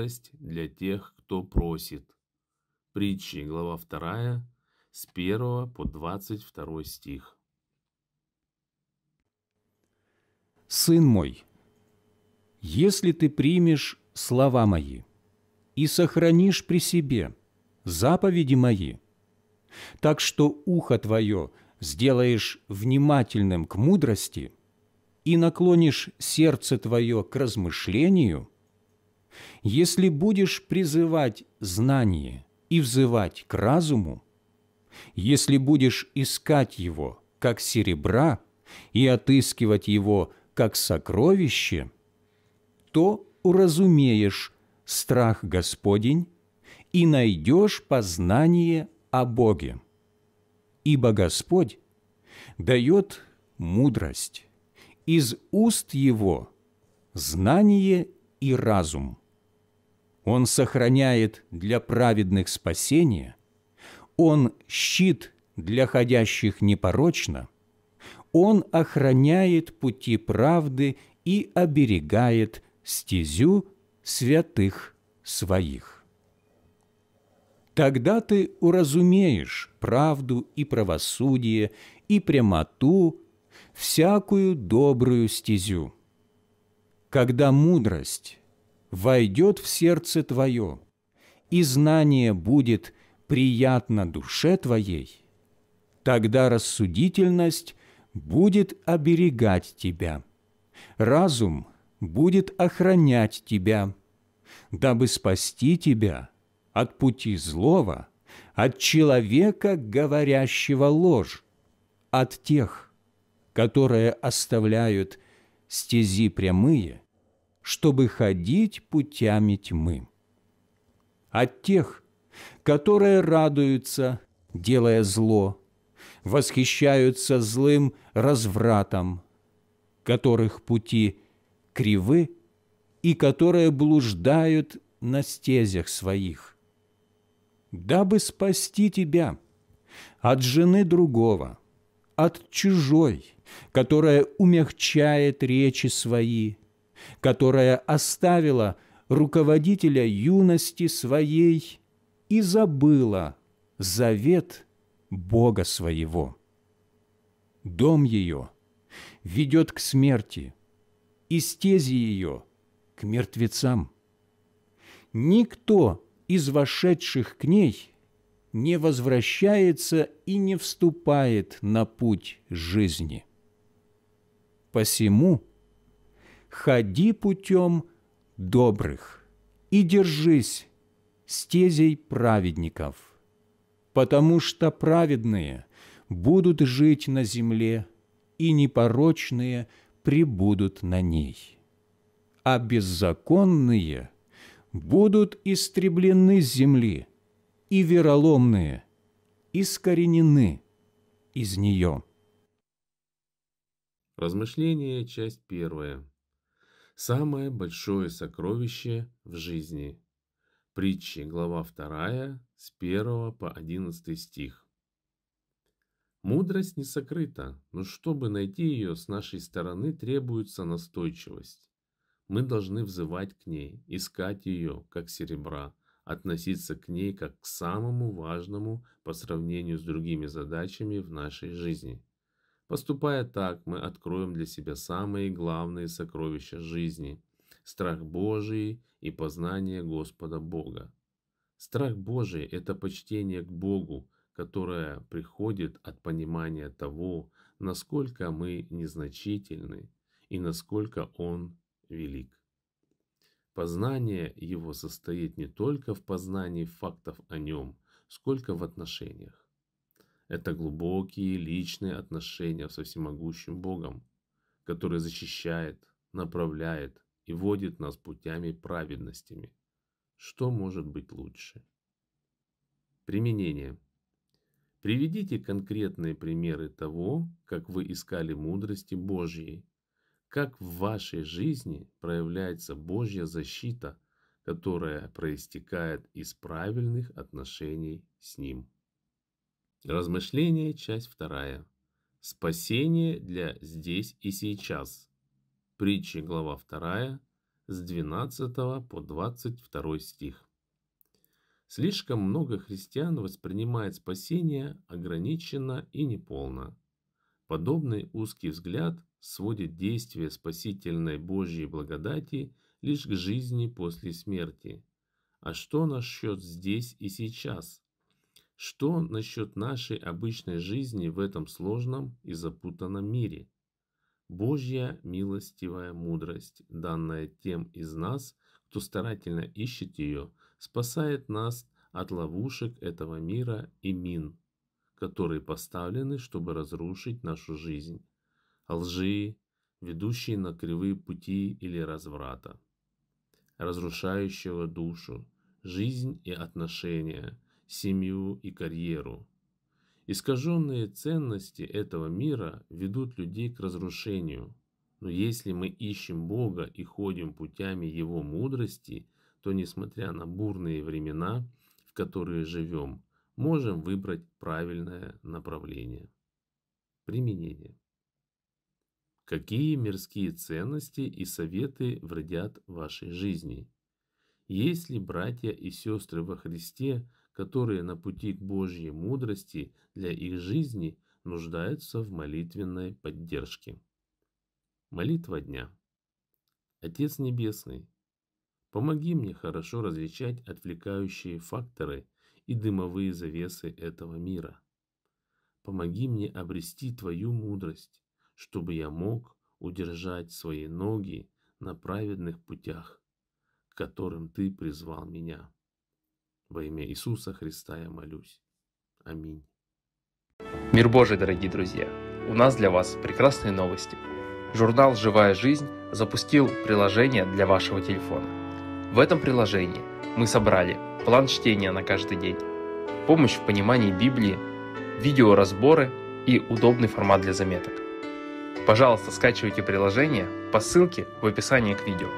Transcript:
щедрость для тех, кто просит. Притчи, глава 2, с 1 по 22 стих. Сын мой, если ты примешь слова мои и сохранишь при себе заповеди мои, так что ухо твое сделаешь внимательным к мудрости и наклонишь сердце твое к размышлению, если будешь призывать знание и взывать к разуму, если будешь искать его, как серебра, и отыскивать его, как сокровище, то уразумеешь страх Господень и найдешь познание о Боге. Ибо Господь дает мудрость, из уст Его знание и разум. Он сохраняет для праведных спасение, Он щит для ходящих непорочно, Он охраняет пути правды и оберегает стезю святых своих. Тогда ты уразумеешь правду и правосудие, и прямоту, всякую добрую стезю. Когда мудрость войдет в сердце твое, и знание будет приятно душе твоей, тогда рассудительность будет оберегать тебя, разум будет охранять тебя, дабы спасти тебя от пути злого, от человека, говорящего ложь, от тех, которые оставляют стези прямые, чтобы ходить путями тьмы. От тех, которые радуются, делая зло, восхищаются злым развратом, которых пути кривы и которые блуждают на стезях своих, дабы спасти тебя от жены другого, от чужой, которая умягчает речи свои, которая оставила руководителя юности своей и забыла завет Бога своего. Дом ее ведет к смерти, и стези ее к мертвецам. Никто из вошедших к ней не возвращается и не вступает на путь жизни. Посему ходи путем добрых и держись стезей праведников, потому что праведные будут жить на земле, и непорочные прибудут на ней, а беззаконные будут истреблены с земли, и вероломные искоренены из нее». Размышление, часть первая. Самое большое сокровище в жизни. Притчи, глава 2, с 1 по 11 стих. Мудрость не сокрыта, но чтобы найти ее с нашей стороны требуется настойчивость. Мы должны взывать к ней, искать ее, как серебра, относиться к ней как к самому важному по сравнению с другими задачами в нашей жизни – Поступая так, мы откроем для себя самые главные сокровища жизни – страх Божий и познание Господа Бога. Страх Божий – это почтение к Богу, которое приходит от понимания того, насколько мы незначительны и насколько Он велик. Познание Его состоит не только в познании фактов о Нем, сколько в отношениях. Это глубокие личные отношения со всемогущим Богом, который защищает, направляет и водит нас путями праведностями. Что может быть лучше? Применение. Приведите конкретные примеры того, как вы искали мудрости Божьей, как в вашей жизни проявляется Божья защита, которая проистекает из правильных отношений с Ним. Размышление, часть вторая. Спасение для здесь и сейчас. Притчи, глава вторая, с 12 по 22 стих. Слишком много христиан воспринимает спасение ограниченно и неполно. Подобный узкий взгляд сводит действие спасительной Божьей благодати лишь к жизни после смерти. А что насчет здесь и сейчас? Что насчет нашей обычной жизни в этом сложном и запутанном мире? Божья милостивая мудрость, данная тем из нас, кто старательно ищет ее, спасает нас от ловушек этого мира и мин, которые поставлены, чтобы разрушить нашу жизнь, лжи, ведущие на кривые пути или разврата, разрушающего душу, жизнь и отношения, семью и карьеру, Искаженные ценности этого мира ведут людей к разрушению. Но если мы ищем Бога и ходим путями Его мудрости, то, несмотря на бурные времена, в которые живем, можем выбрать правильное направление. Применение. Какие мирские ценности и советы вредят вашей жизни? Есть ли братья и сестры во Христе, которые на пути к Божьей мудрости для их жизни нуждаются в молитвенной поддержке. Молитва дня. Отец Небесный, помоги мне хорошо различать отвлекающие факторы и дымовые завесы этого мира. Помоги мне обрести Твою мудрость, чтобы я мог удержать свои ноги на праведных путях, к которым Ты призвал меня. Во имя Иисуса Христа я молюсь. Аминь. Мир Божий, дорогие друзья! У нас для вас прекрасные новости. Журнал «Живая жизнь» запустил приложение для вашего телефона. В этом приложении мы собрали план чтения на каждый день, помощь в понимании Библии, видеоразборы и удобный формат для заметок. Пожалуйста, скачивайте приложение по ссылке в описании к видео.